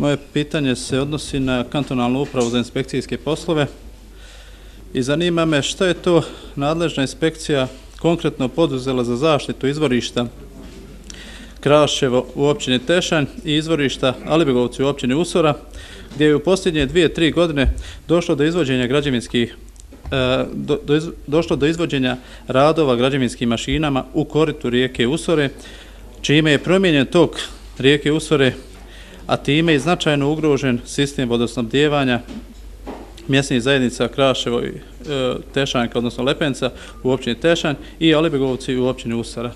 Moje pitanje se odnosi na kantonalnu upravu za inspekcijske poslove i zanima me šta je to nadležna inspekcija konkretno poduzela za zaštitu izvorišta Kraševo u općini Tešanj i izvorišta Alibegovci u općini Usora, gdje je u posljednje dvije, tri godine došlo do izvođenja građevinskih e, do, do, došlo do izvođenja radova građevinskim mašinama u koritu rijeke Usore, čime je promijenjen tok rijeke Usore a time je značajno ugrožen sistem vodosnabdjevanja mjesnih zajednica Kraševo i e, Tešanjka, odnosno Lepenca u općini Tešanj i Alibegovci u općini Usara.